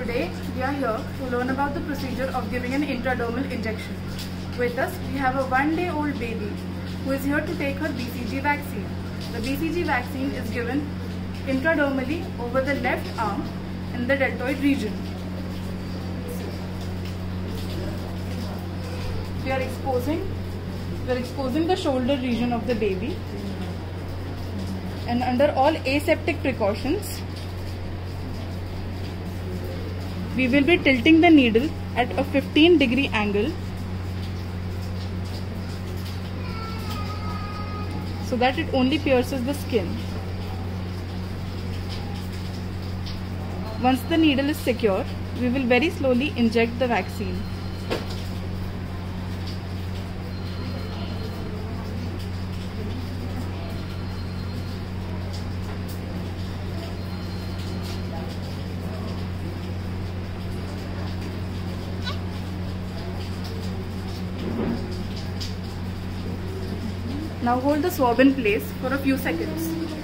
Today we are here to learn about the procedure of giving an intradermal injection. With us we have a one day old baby who is here to take her BCG vaccine. The BCG vaccine is given intradermally over the left arm in the deltoid region. We are exposing we are exposing the shoulder region of the baby and under all aseptic precautions we will be tilting the needle at a 15 degree angle so that it only pierces the skin. Once the needle is secure, we will very slowly inject the vaccine. Now hold the swab in place for a few seconds.